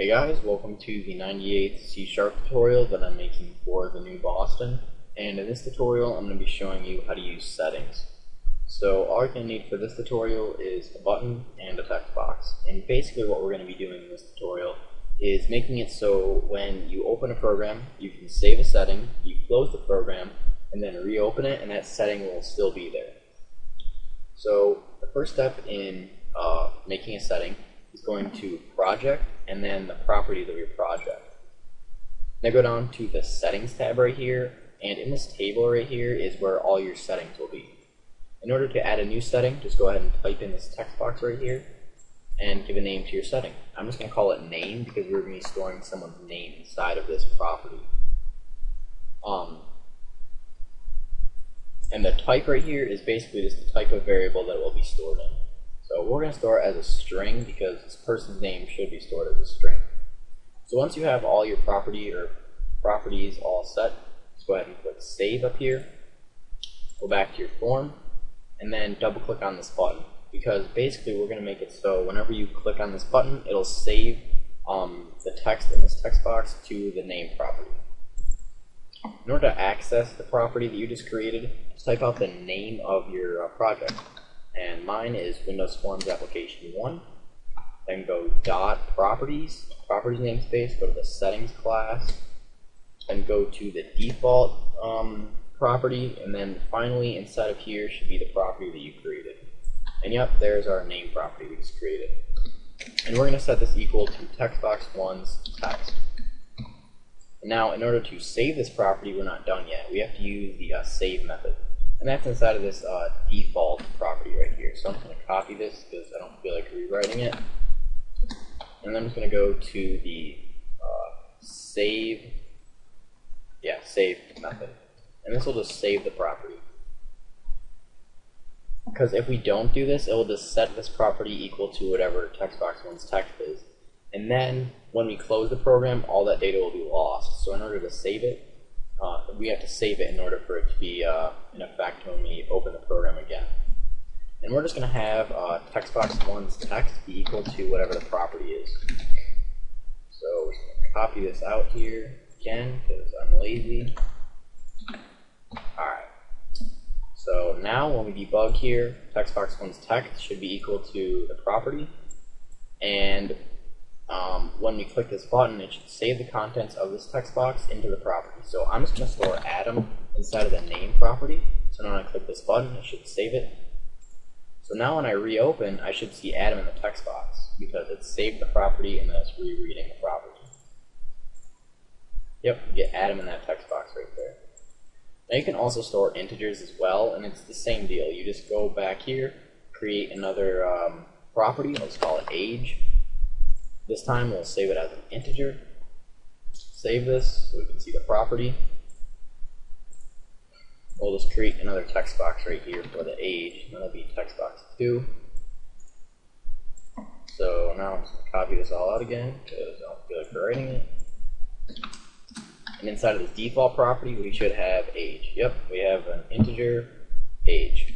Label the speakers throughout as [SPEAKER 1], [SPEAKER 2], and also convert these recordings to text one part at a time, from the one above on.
[SPEAKER 1] Hey guys, welcome to the 98th C Sharp tutorial that I'm making for the newboston. And in this tutorial, I'm going to be showing you how to use settings. So all you're going to need for this tutorial is a button and a text box. And basically what we're going to be doing in this tutorial is making it so when you open a program, you can save a setting, you close the program, and then reopen it, and that setting will still be there. So the first step in uh, making a setting is going to project and then the properties of your project. Now go down to the settings tab right here and in this table right here is where all your settings will be. In order to add a new setting, just go ahead and type in this text box right here and give a name to your setting. I'm just going to call it name because we're going to be storing someone's name inside of this property. Um, and the type right here is basically just the type of variable that will be stored in. So we're going to store it as a string because this person's name should be stored as a string. So once you have all your property or properties all set, just go ahead and click Save up here. Go back to your form, and then double click on this button because basically we're going to make it so whenever you click on this button, it'll save um, the text in this text box to the name property. In order to access the property that you just created, just type out the name of your uh, project and mine is Windows Forms Application 1. Then go dot properties, properties namespace, go to the settings class, and go to the default um, property, and then finally inside of here should be the property that you created. And yep, there's our name property we just created. And we're going to set this equal to textbox1's text. Now, in order to save this property, we're not done yet. We have to use the uh, save method. And that's inside of this uh, default property right here. So I'm going to copy this because I don't feel like rewriting it. And then I'm just going to go to the uh, save, yeah, save method. And this will just save the property. Because if we don't do this, it will just set this property equal to whatever textbox1's text is. And then when we close the program, all that data will be lost. So in order to save it, uh, we have to save it in order for it to be uh, in effect when we open the program again. And we're just going to have uh, textbox1's text be equal to whatever the property is. So we're just going to copy this out here again because I'm lazy. Alright. So now when we debug here, textbox1's text should be equal to the property. And um, when we click this button, it should save the contents of this text box into the property. So I'm just going to store Adam inside of the name property. So now when I click this button, it should save it. So now when I reopen, I should see Adam in the text box because it saved the property and then it's rereading the property. Yep, you get Adam in that text box right there. Now you can also store integers as well, and it's the same deal. You just go back here, create another um, property, let's call it age, this time we'll save it as an integer. Save this so we can see the property. We'll just create another text box right here for the age. That'll be text box 2. So now I'm just going to copy this all out again because I don't feel like writing it. And inside of this default property, we should have age. Yep, we have an integer age.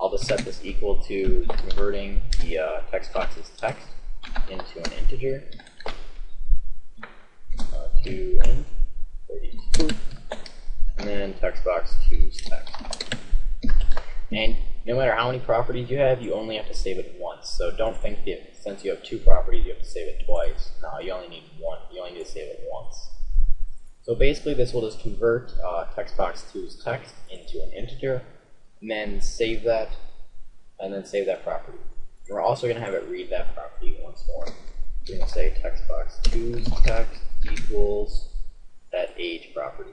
[SPEAKER 1] I'll just set this equal to converting the uh, text box's text into an integer uh, to int 32 and then text box 2's text. And no matter how many properties you have, you only have to save it once. So don't think that since you have two properties, you have to save it twice. No, you only need one. You only need to save it once. So basically, this will just convert uh, text box 2's text into an integer, and then save that, and then save that property. We're also going to have it read that property once more. We're going to say text box 2's text equals that age property.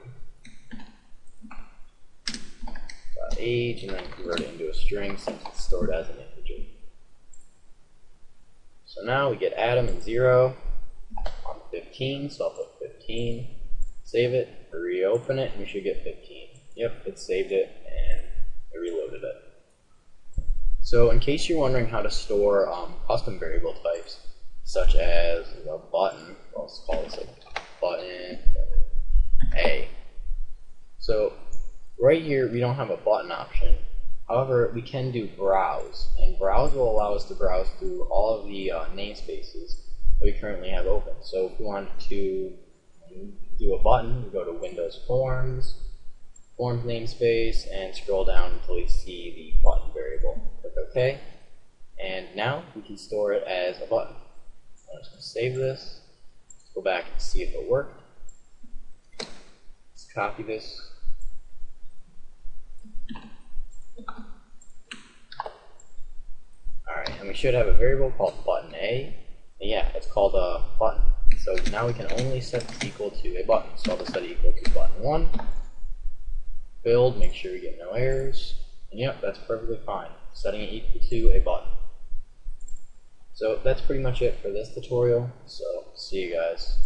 [SPEAKER 1] Dot age, and then convert it into a string since it's stored as an integer. So now we get Adam and 0 on 15, so I'll put 15. Save it, reopen it, and we should get 15. Yep, it saved it reloaded it. So in case you're wondering how to store um, custom variable types, such as a button, let's call this a button A. So right here, we don't have a button option. However, we can do browse, and browse will allow us to browse through all of the uh, namespaces that we currently have open. So if we want to do a button, we go to Windows Forms, Forms namespace, and scroll down until we see the button variable. Click OK, and now we can store it as a button. I'm just going to save this, go back and see if it worked. Let's copy this. Alright, and we should have a variable called button A. And yeah, it's called a button. So now we can only set this equal to a button. So I'll just set it equal to button 1. Build, make sure you get no errors. And yep, that's perfectly fine. Setting it equal to a button. So that's pretty much it for this tutorial. So see you guys.